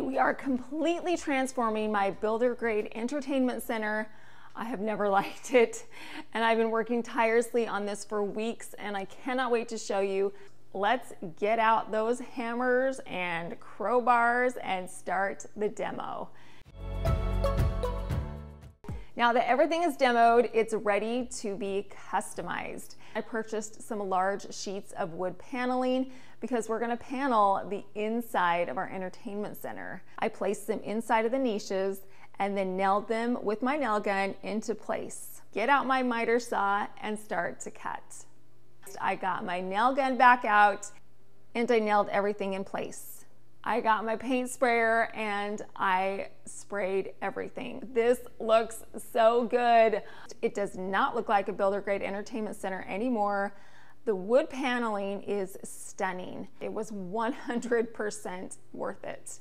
We are completely transforming my builder grade entertainment center. I have never liked it and I've been working tirelessly on this for weeks and I cannot wait to show you. Let's get out those hammers and crowbars and start the demo. Now that everything is demoed, it's ready to be customized. I purchased some large sheets of wood paneling because we're gonna panel the inside of our entertainment center. I placed them inside of the niches and then nailed them with my nail gun into place. Get out my miter saw and start to cut. I got my nail gun back out and I nailed everything in place. I got my paint sprayer and I sprayed everything. This looks so good. It does not look like a builder grade entertainment center anymore. The wood paneling is stunning. It was 100% worth it.